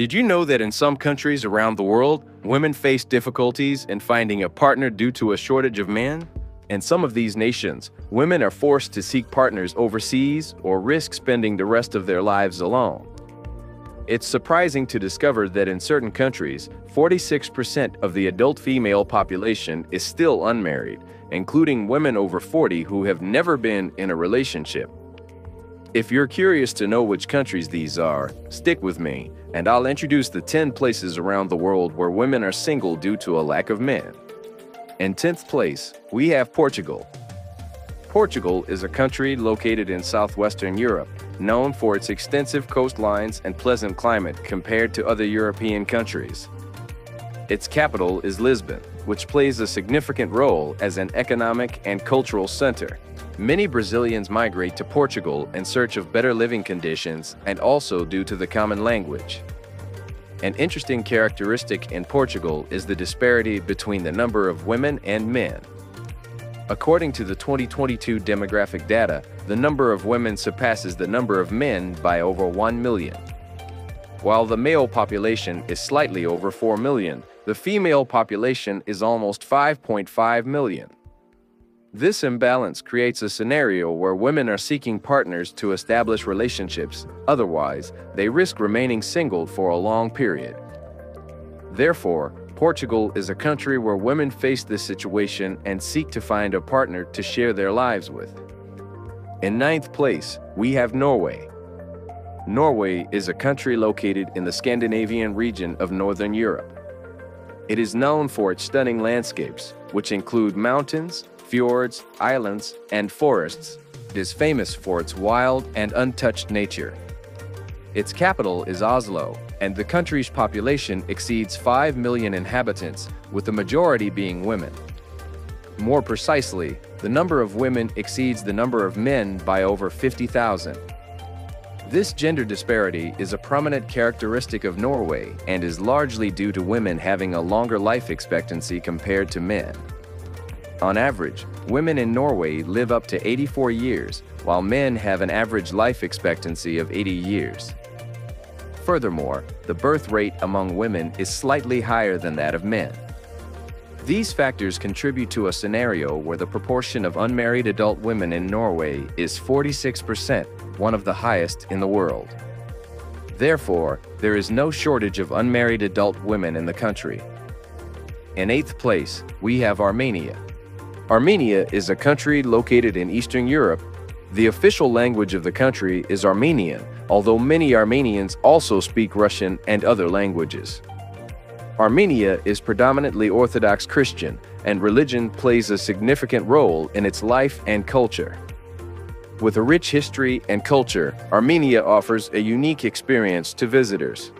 Did you know that in some countries around the world, women face difficulties in finding a partner due to a shortage of men? In some of these nations, women are forced to seek partners overseas or risk spending the rest of their lives alone. It's surprising to discover that in certain countries, 46% of the adult female population is still unmarried, including women over 40 who have never been in a relationship. If you're curious to know which countries these are, stick with me, and I'll introduce the 10 places around the world where women are single due to a lack of men. In 10th place, we have Portugal. Portugal is a country located in southwestern Europe, known for its extensive coastlines and pleasant climate compared to other European countries. Its capital is Lisbon, which plays a significant role as an economic and cultural center. Many Brazilians migrate to Portugal in search of better living conditions and also due to the common language. An interesting characteristic in Portugal is the disparity between the number of women and men. According to the 2022 demographic data, the number of women surpasses the number of men by over 1 million. While the male population is slightly over 4 million, the female population is almost 5.5 million. This imbalance creates a scenario where women are seeking partners to establish relationships, otherwise, they risk remaining single for a long period. Therefore, Portugal is a country where women face this situation and seek to find a partner to share their lives with. In ninth place, we have Norway. Norway is a country located in the Scandinavian region of Northern Europe. It is known for its stunning landscapes, which include mountains, fjords, islands, and forests. It is famous for its wild and untouched nature. Its capital is Oslo, and the country's population exceeds 5 million inhabitants, with the majority being women. More precisely, the number of women exceeds the number of men by over 50,000. This gender disparity is a prominent characteristic of Norway and is largely due to women having a longer life expectancy compared to men. On average, women in Norway live up to 84 years, while men have an average life expectancy of 80 years. Furthermore, the birth rate among women is slightly higher than that of men. These factors contribute to a scenario where the proportion of unmarried adult women in Norway is 46%, one of the highest in the world. Therefore, there is no shortage of unmarried adult women in the country. In eighth place, we have Armenia. Armenia is a country located in Eastern Europe. The official language of the country is Armenian, although many Armenians also speak Russian and other languages. Armenia is predominantly Orthodox Christian, and religion plays a significant role in its life and culture. With a rich history and culture, Armenia offers a unique experience to visitors.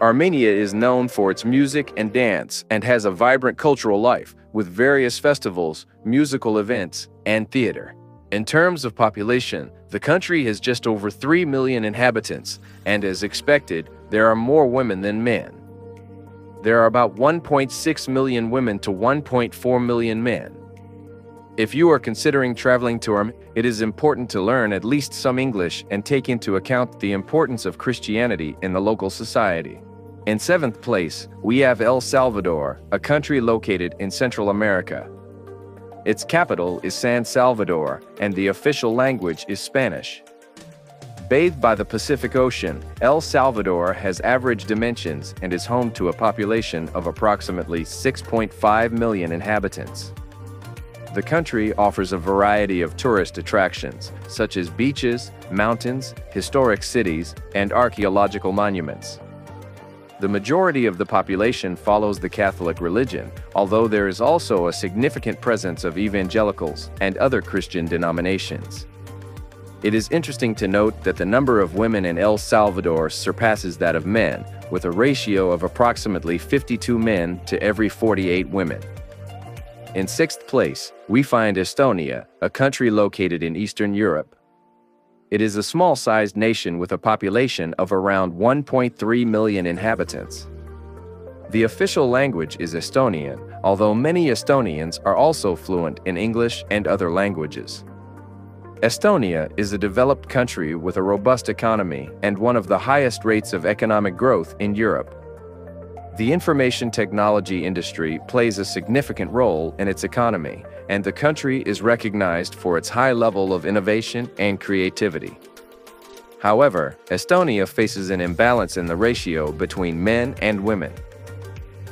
Armenia is known for its music and dance and has a vibrant cultural life with various festivals, musical events, and theater. In terms of population, the country has just over 3 million inhabitants, and as expected, there are more women than men there are about 1.6 million women to 1.4 million men. If you are considering traveling to Arm, it is important to learn at least some English and take into account the importance of Christianity in the local society. In seventh place, we have El Salvador, a country located in Central America. Its capital is San Salvador, and the official language is Spanish. Bathed by the Pacific Ocean, El Salvador has average dimensions and is home to a population of approximately 6.5 million inhabitants. The country offers a variety of tourist attractions, such as beaches, mountains, historic cities, and archaeological monuments. The majority of the population follows the Catholic religion, although there is also a significant presence of evangelicals and other Christian denominations. It is interesting to note that the number of women in El Salvador surpasses that of men, with a ratio of approximately 52 men to every 48 women. In sixth place, we find Estonia, a country located in Eastern Europe. It is a small-sized nation with a population of around 1.3 million inhabitants. The official language is Estonian, although many Estonians are also fluent in English and other languages. Estonia is a developed country with a robust economy and one of the highest rates of economic growth in Europe. The information technology industry plays a significant role in its economy, and the country is recognized for its high level of innovation and creativity. However, Estonia faces an imbalance in the ratio between men and women.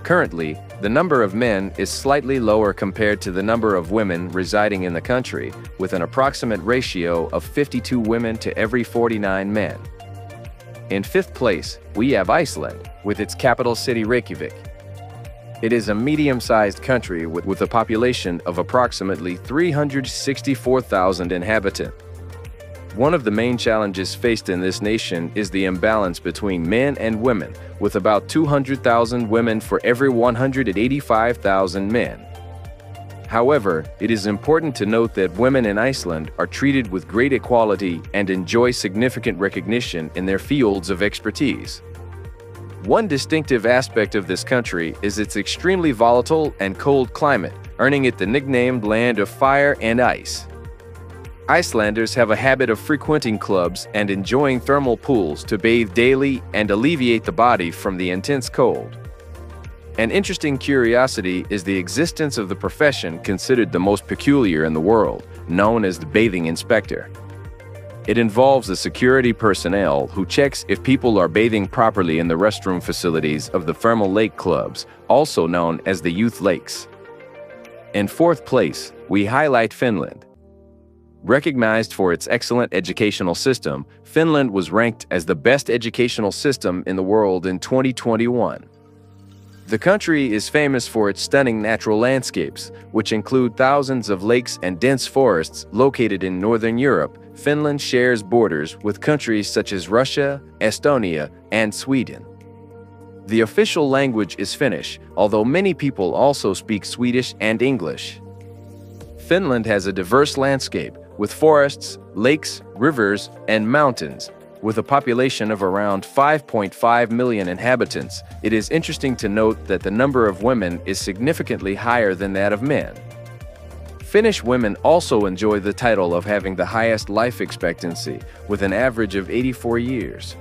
Currently, the number of men is slightly lower compared to the number of women residing in the country, with an approximate ratio of 52 women to every 49 men. In fifth place, we have Iceland, with its capital city Reykjavik. It is a medium-sized country with, with a population of approximately 364,000 inhabitants. One of the main challenges faced in this nation is the imbalance between men and women, with about 200,000 women for every 185,000 men. However, it is important to note that women in Iceland are treated with great equality and enjoy significant recognition in their fields of expertise. One distinctive aspect of this country is its extremely volatile and cold climate, earning it the nickname Land of Fire and Ice. Icelanders have a habit of frequenting clubs and enjoying thermal pools to bathe daily and alleviate the body from the intense cold. An interesting curiosity is the existence of the profession considered the most peculiar in the world, known as the bathing inspector. It involves the security personnel who checks if people are bathing properly in the restroom facilities of the thermal lake clubs, also known as the youth lakes. In fourth place, we highlight Finland. Recognized for its excellent educational system, Finland was ranked as the best educational system in the world in 2021. The country is famous for its stunning natural landscapes, which include thousands of lakes and dense forests located in northern Europe. Finland shares borders with countries such as Russia, Estonia, and Sweden. The official language is Finnish, although many people also speak Swedish and English. Finland has a diverse landscape, with forests, lakes, rivers, and mountains. With a population of around 5.5 million inhabitants, it is interesting to note that the number of women is significantly higher than that of men. Finnish women also enjoy the title of having the highest life expectancy, with an average of 84 years.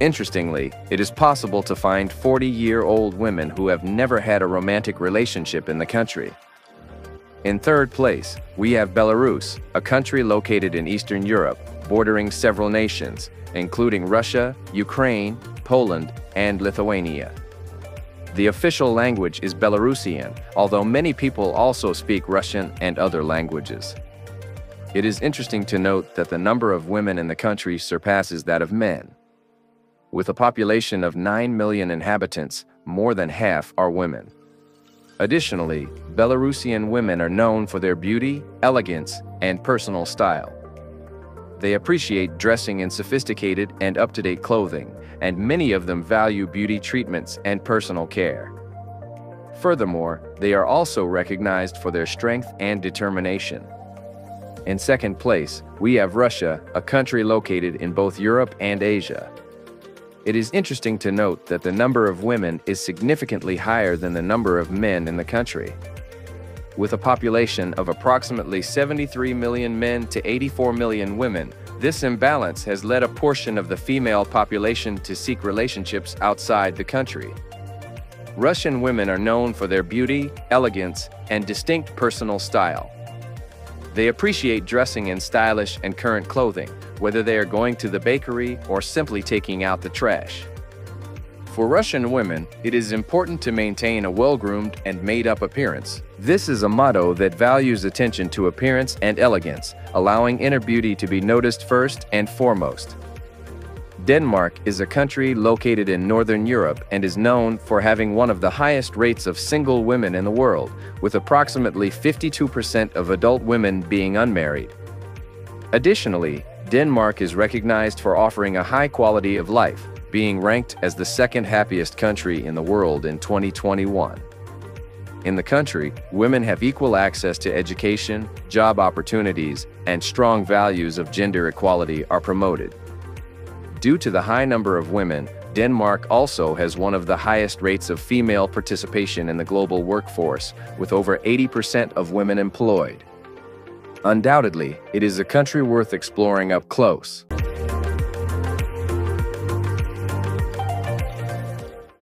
Interestingly, it is possible to find 40-year-old women who have never had a romantic relationship in the country. In third place, we have Belarus, a country located in Eastern Europe, bordering several nations, including Russia, Ukraine, Poland, and Lithuania. The official language is Belarusian, although many people also speak Russian and other languages. It is interesting to note that the number of women in the country surpasses that of men. With a population of 9 million inhabitants, more than half are women. Additionally, Belarusian women are known for their beauty, elegance, and personal style. They appreciate dressing in sophisticated and up-to-date clothing, and many of them value beauty treatments and personal care. Furthermore, they are also recognized for their strength and determination. In second place, we have Russia, a country located in both Europe and Asia. It is interesting to note that the number of women is significantly higher than the number of men in the country. With a population of approximately 73 million men to 84 million women, this imbalance has led a portion of the female population to seek relationships outside the country. Russian women are known for their beauty, elegance, and distinct personal style. They appreciate dressing in stylish and current clothing, whether they are going to the bakery or simply taking out the trash. For Russian women, it is important to maintain a well-groomed and made-up appearance. This is a motto that values attention to appearance and elegance, allowing inner beauty to be noticed first and foremost. Denmark is a country located in Northern Europe and is known for having one of the highest rates of single women in the world, with approximately 52% of adult women being unmarried. Additionally, Denmark is recognized for offering a high quality of life, being ranked as the second happiest country in the world in 2021. In the country, women have equal access to education, job opportunities, and strong values of gender equality are promoted. Due to the high number of women, Denmark also has one of the highest rates of female participation in the global workforce, with over 80% of women employed. Undoubtedly, it is a country worth exploring up close.